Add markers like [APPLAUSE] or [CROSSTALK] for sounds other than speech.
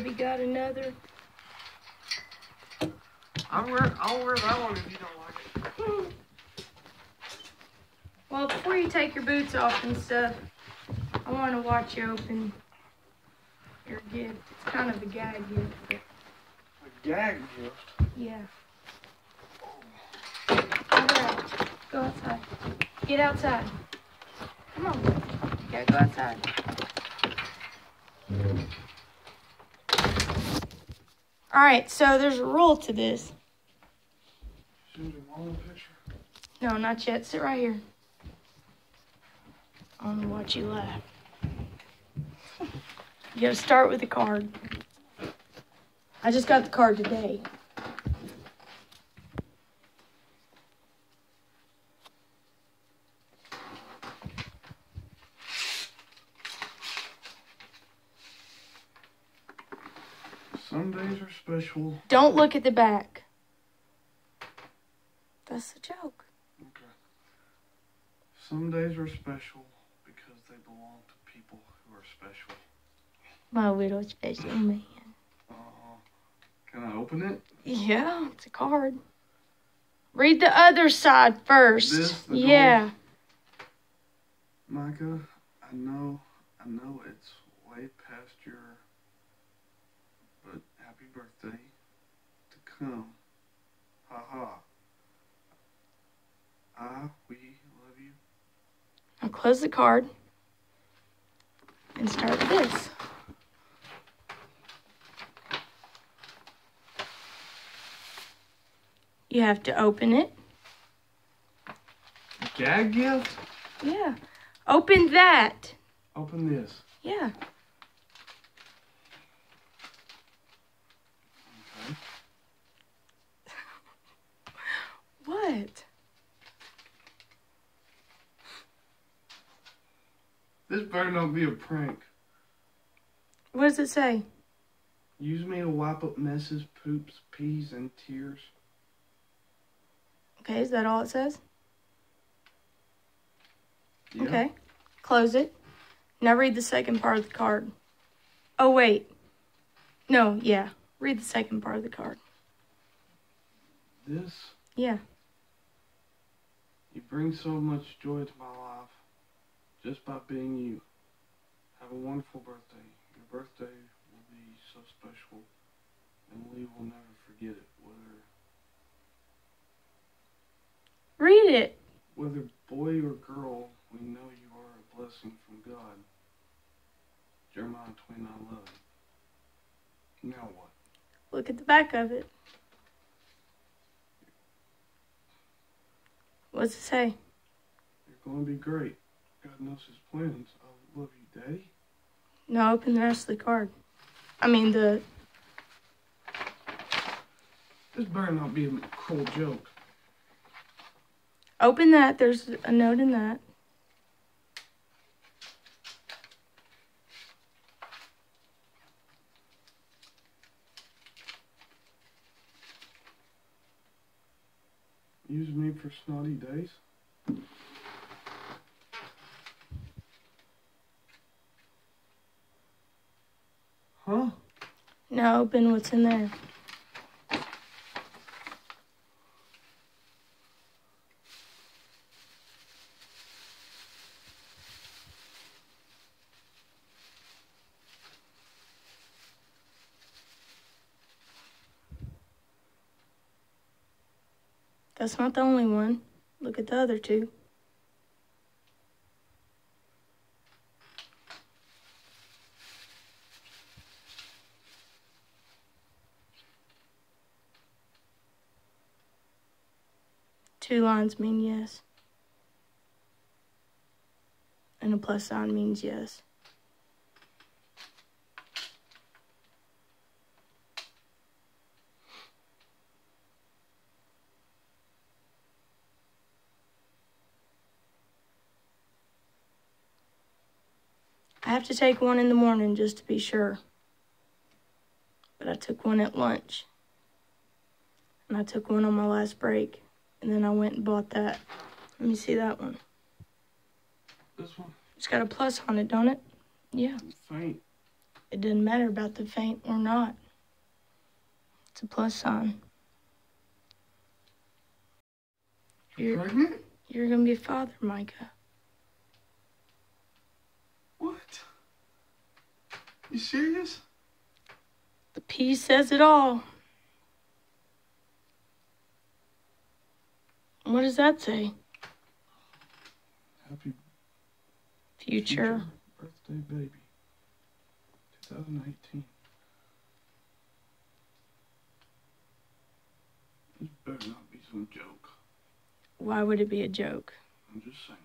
Toby got another. I'll wear, I'll wear that one if you don't like it. Well, before you take your boots off and stuff, I want to watch you open your gift. It's kind of a gag gift, but A gag gift. yeah. Alright, go outside. Get outside. Come on. You gotta go outside. Alright, so there's a rule to this. A. No, not yet. Sit right here. I want to watch you laugh. [LAUGHS] You gotta start with the card. I just got the card today. Some days are special. Don't look at the back. That's the joke. Okay. Some days are special because they belong to people who are special. My little special man. Uh, can I open it? Yeah, it's a card. Read the other side first. This, yeah. Micah, I know, I know it's way past your, but happy birthday to come. Ha ha. I, we love you. Now close the card and start with this. You have to open it. Gag gift? Yeah. Open that. Open this. Yeah. Okay. What? This better not be a prank. What does it say? Use me to wipe up messes, poops, peas, and tears. Okay, is that all it says? Yeah. Okay. Close it. Now read the second part of the card. Oh, wait. No, yeah. Read the second part of the card. This, Yeah. Bring so much joy to my life just by being you. Have a wonderful birthday. Your birthday will be so special, and we will never forget it. Whether Read it. whether boy or girl, we know you are a blessing from God. Jeremiah twenty nine eleven. Now what? Look at the back of it. What's it say? You're going to be great. God knows His plans. I love you, Daddy. No, open the rest of the card. I mean, the. This better not be a cruel joke. Open that. There's a note in that. Use me for snotty days. Huh? Now open what's in there. That's not the only one. Look at the other two. Two lines mean yes. And a plus sign means yes. Have to take one in the morning just to be sure. But I took one at lunch. And I took one on my last break. And then I went and bought that. Let me see that one. This one? It's got a plus on it, don't it? Yeah. Faint. It doesn't matter about the faint or not. It's a plus sign. You're You're, pregnant? you're gonna be a father, Micah. What? You serious? The P says it all. What does that say? Happy Future. birthday, baby. 2018. This better not be some joke. Why would it be a joke? I'm just saying.